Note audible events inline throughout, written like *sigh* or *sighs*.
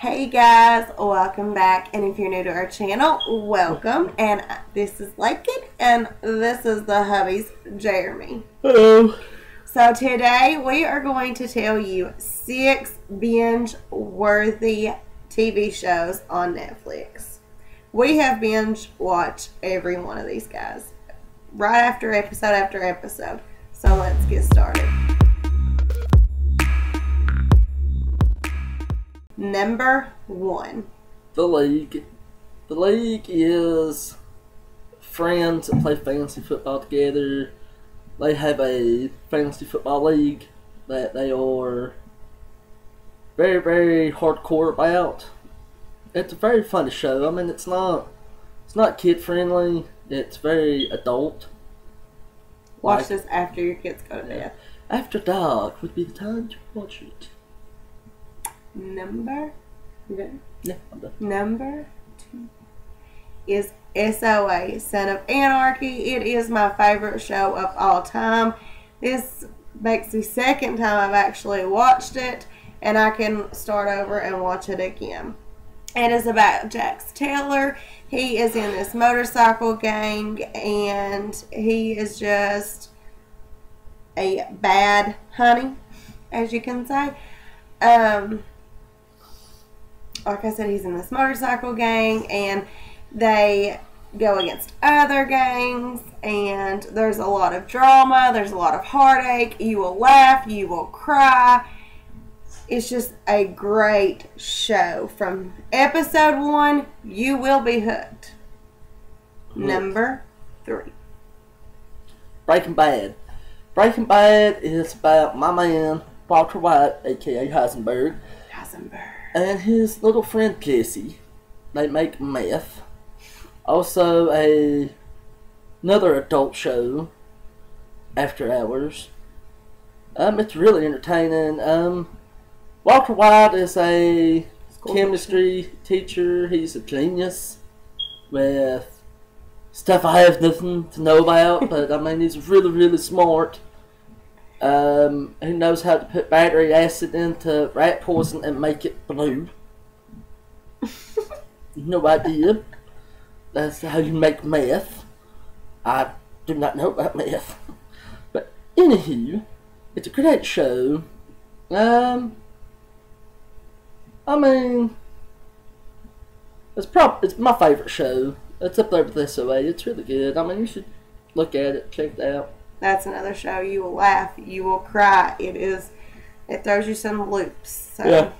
Hey guys, welcome back. And if you're new to our channel, welcome. And this is Lakin, and this is the hubby's Jeremy. Hello. So today we are going to tell you six binge-worthy TV shows on Netflix. We have binge watched every one of these guys, right after episode after episode. So let's get started. Number one. The League. The League is friends that play fantasy football together. They have a fantasy football league that they are very, very hardcore about. It's a very funny show. I mean, it's not it's not kid friendly. It's very adult. Watch Like- this after your kids go to bed. After dark would be the time to watch it. Number? Number two is SOA, Son of Anarchy. It is my favorite show of all time. This makes the second time I've actually watched it, and I can start over and watch it again. It is about Jax Teller. He is in this motorcycle gang, and he is just a bad honey, as you can say. Um, like I said, he's in this motorcycle gang, and they go against other gangs, and there's a lot of drama, there's a lot of heartache. You will laugh, you will cry. It's just a great show. From episode one, you will be hooked. Number three. Breaking Bad. Breaking Bad is about my man Walter White, aka Heisenberg, Heisenberg. And his little friend Jesse. They make meth. Also, a another adult show. After Hours. Um, it's really entertaining. Um, Walter White is a School chemistry teacher. He's a genius with stuff I have nothing to know about, but I mean he's really really smart. Um, who knows how to put battery acid into rat poison and make it blue? *laughs* no idea. That's how you make meth. I do not know about meth. But anywho, it's a great show. Um, I mean, it's prob it's my favorite show. It's up there with SOA. It's really good. I mean, you should look at it, check it out. That's another show. You will laugh, you will cry. It is. It throws you some loops. So. Yeah.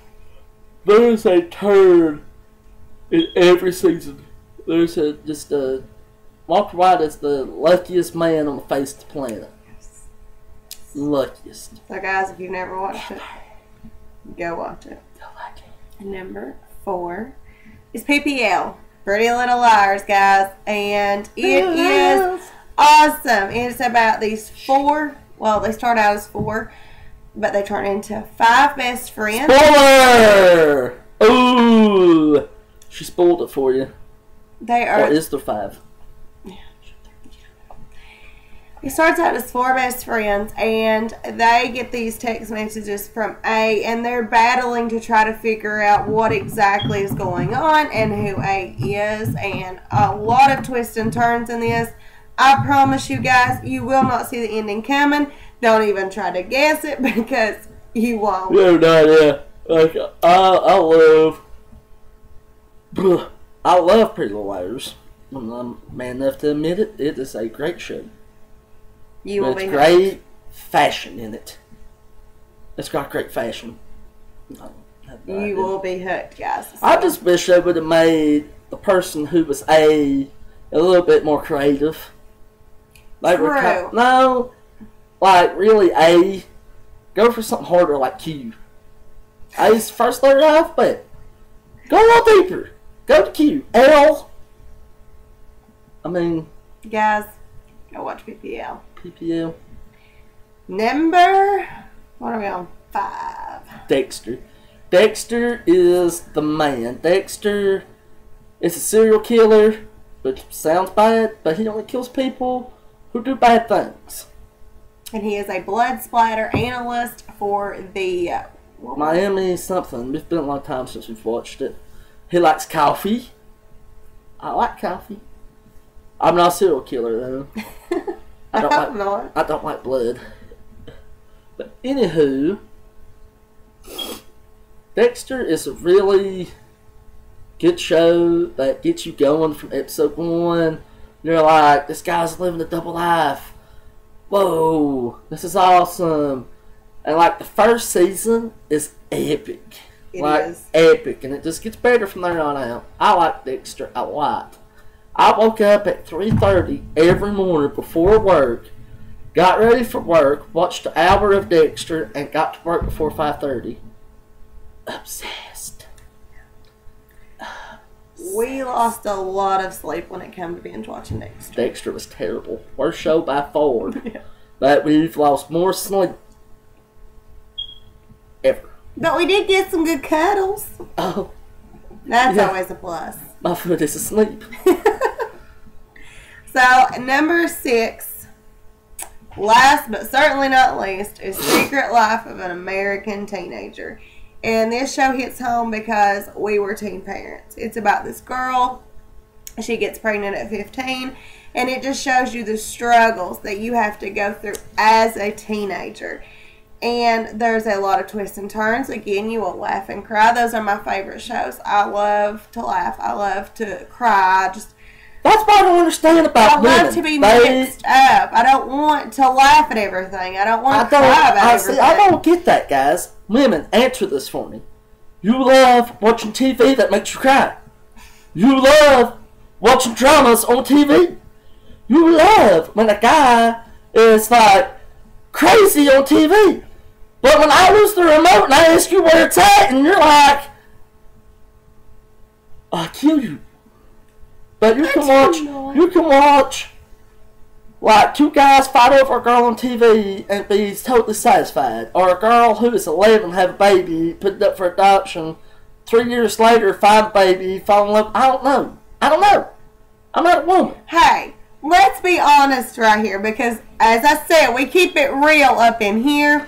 There's a turn in every season. There's a just a Walter White is the luckiest man on the face of the planet. Luckiest. So, guys, if you've never watched it, go watch it. I like it. Number four is PPL, Pretty Little Liars, guys, and it is awesome. And It's about these four. Well, they start out as four, but they turn into five best friends. Spoiler! Ooh! She spoiled it for you. They Or are. is there five? It starts out as four best friends, and they get these text messages from A, and they're battling to try to figure out what exactly is going on and who A is, and a lot of twists and turns in this. I promise you guys, you will not see the ending coming. Don't even try to guess it *laughs* because you won't. No, no, yeah. Like, I, I love. *sighs* I love Pretty Little Liars. I'm, I'm man enough to admit it. It is a great show. You will It's be great fashion in it. It's got great fashion. I don't have no You idea. will be hooked, guys. I just wish they would have made the person who was A a little bit more creative. Like True. no, like really A. Go for something harder like Q. A's first letter alphabet. Go a little deeper. Go to Q. L. I mean guys, go watch PPL. PPL. Number, what are we on? Five. Dexter. Dexter is the man. Dexter is a serial killer, which sounds bad, but he only kills people who do bad things. and he is a blood splatter analyst for the uh, Miami something. It's been a long time since we've watched it. He likes coffee. I like coffee. I'm not a serial killer though. *laughs* I don't like not. I don't like blood. But anywho, Dexter is a really good show that gets you going from episode one. You're like, this guy's living a double life. Whoa, this is awesome. And like the first season is epic. It like is. epic, and it just gets better from there on out. I like Dexter a lot. I woke up at three thirty every morning before work, got ready for work, watched an hour of Dexter, and got to work before five thirty. Obsessed. We lost a lot of sleep when it came to binge watching Dexter. Dexter was terrible. Worst show by far. *laughs* But we've lost more sleep ever. But we did get some good cuddles. Oh, That's Yeah. always a plus. my foot is asleep. *laughs* So, number six, last but certainly not least, is Secret Life of an American Teenager. And this show hits home because we were teen parents. It's about this girl. She gets pregnant at 15, and it just shows you the struggles that you have to go through as a teenager. And there's a lot of twists and turns. Again, you will laugh and cry. Those are my favorite shows. I love to laugh. I love to cry. Just That's what I don't understand about I women. love to be They- mixed up. I don't want to laugh at everything. I don't I want to don't. cry about I, everything. see, I don't get that, guys. Women, answer this for me. You love watching TV that makes you cry. You love watching dramas on TV. You love when a guy is like crazy on TV. But when I lose the remote and I ask you where it's at, and you're like, I'll kill you. But you can watch. You can watch like two guys fight over a girl on TV and be totally satisfied, or a girl who is 11 have a baby, put it up for adoption, three years later find a baby, fall in love. I don't know. I don't know. I'm not a woman. Hey, let's be honest right here because, as I said, we keep it real up in here.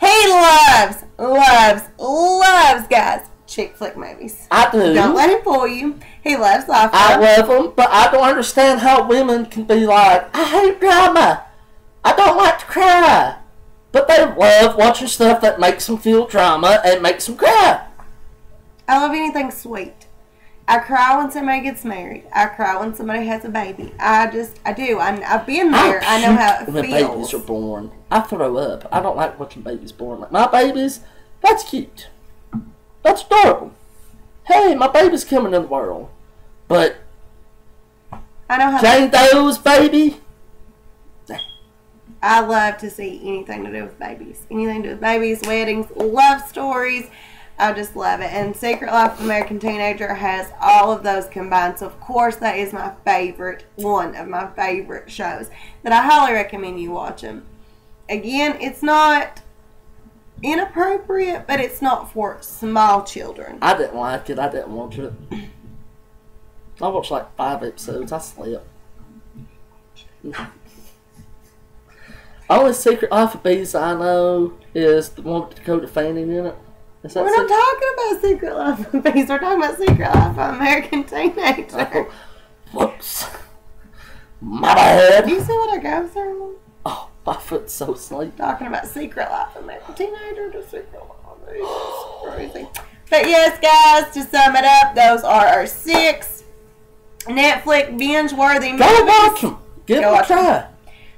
He loves, loves, loves, guys, chick flick movies. I do. Don't let him fool you. He loves life. I love them, but I don't understand how women can be like, I hate drama. I don't like to cry. But they love watching stuff that makes them feel drama and makes them cry. I love anything sweet. I cry when somebody gets married. I cry when somebody has a baby. I just, I do. I, I've been oh, there. I, know how it when feels. babies are born. I throw up. I don't like watching babies born. Like my babies, that's cute. That's adorable. Hey, my baby's coming in the world. But I know how. Jane Doe's baby, I love to see anything to do with babies. Anything to do with babies, weddings, love stories. I just love it. And Secret Life of American Teenager has all of those combined. So, of course, that is my favorite, one of my favorite shows that I highly recommend you watch them. Again, it's not inappropriate, but it's not for small children. I didn't like it. I didn't watch it. I watched like five episodes. I slept. Only Secret Life of Bees I know is the one with Dakota Fanning in it. Is that We're not talking about Secret Life of Bees. We're talking about Secret Life of American Teenager. Oh, whoops. My bad. Do you see what I go through? Oh, my foot's so asleep. talking about Secret Life of American Teenager to Secret Life Crazy. *gasps* But yes, guys, to sum it up, those are our six Netflix binge-worthy Go movies. watch them. Give Go them a try.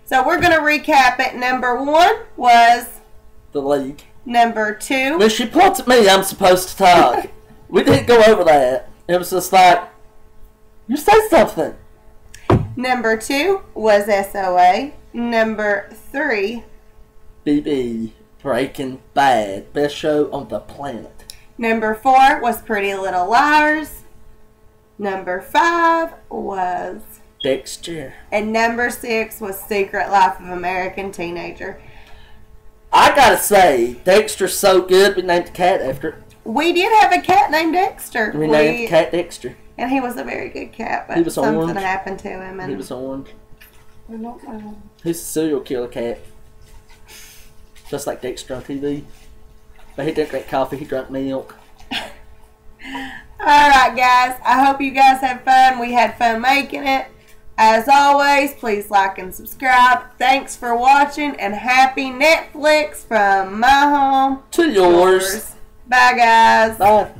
So we're gonna recap it. Number one was The League. number two. When she points at me, I'm supposed to talk. *laughs* we didn't go over that. It was just like, you say something. Number two was SOA. Number three. BB Breaking Bad, best show on the planet. Number four was Pretty Little Liars. Number five was Dexter. And number six was Secret Life of American Teenager. I gotta say, Dexter's so good. We named the cat after it. We did have a cat named Dexter. We named the cat Dexter. and he was a very good cat, but He was something orange. happened to him, and He was orange. I don't know. He's a serial killer cat. Just like Dexter on TV. But he didn't drink coffee, he drank milk. Alright, guys. I hope you guys had fun. We had fun making it. As always, please like and subscribe. Thanks for watching and happy Netflix from my home To yours. Bye, guys. Bye.